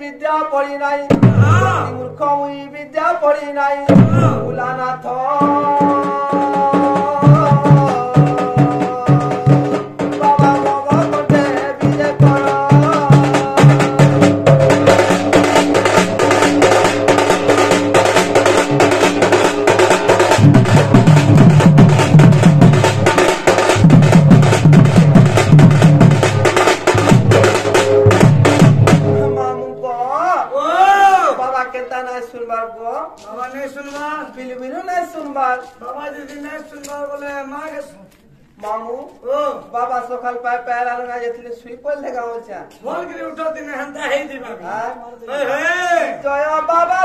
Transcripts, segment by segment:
বিদ্যা পড়ি নাই। মূর্খ বিদ্যা পড়ি নাই। ভোলানাথ বাবা নেই শুনবার বিলবিলু নেই শুনবার। বাবা যদি নেই শুনবার বলে মাকে মামু ও। বাবা সকাল পায় পায়ে রান্না যেতে শুই পড়লে গাঁওছা ফোন করে উঠো দিনে হান্তা হেই দিবা হ্যাঁ? জয় বাবা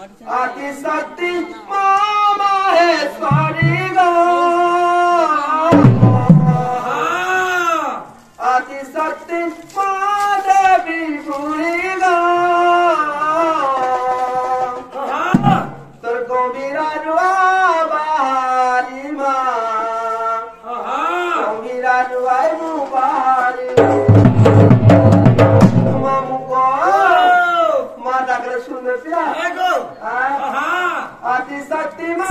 आदि सती मामा है सारी गौ। ముందు అతి సత్యమా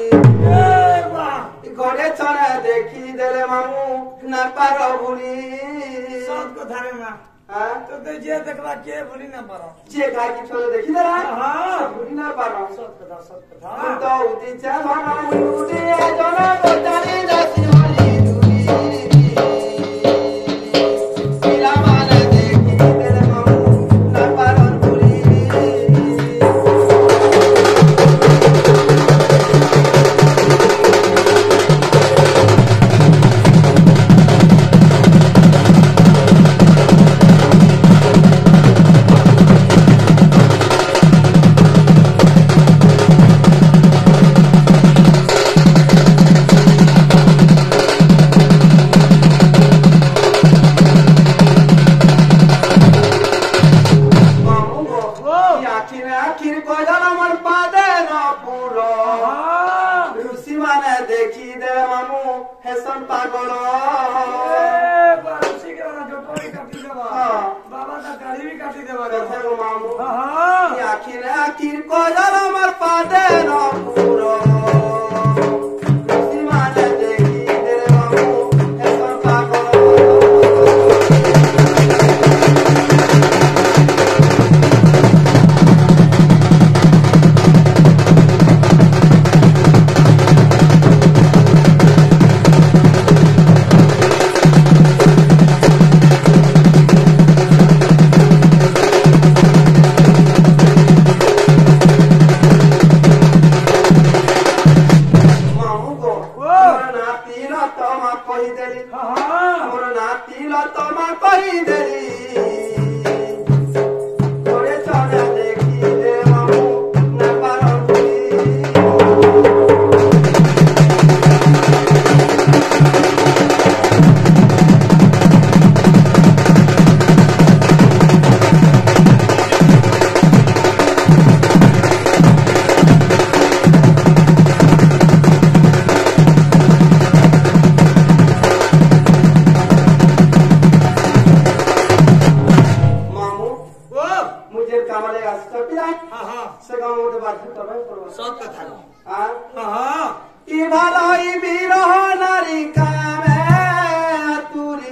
বাহ ঘরে ছড়া দেখি দেলে মামু না পার ভুলি সব কথা রে মা হ্যাঁ তো তে যে দেখবা কে ভুলি না পারো যে গাই কি ছলে দেখি দেলা হ্যাঁ ভুলি না পার সব কথা সব কথা তো উঠিছে ধনামি উঠিয়া জনক চারি দাসী হলি tila toma pa indeli কি ভালোই বিরহ নারী কামে তুরে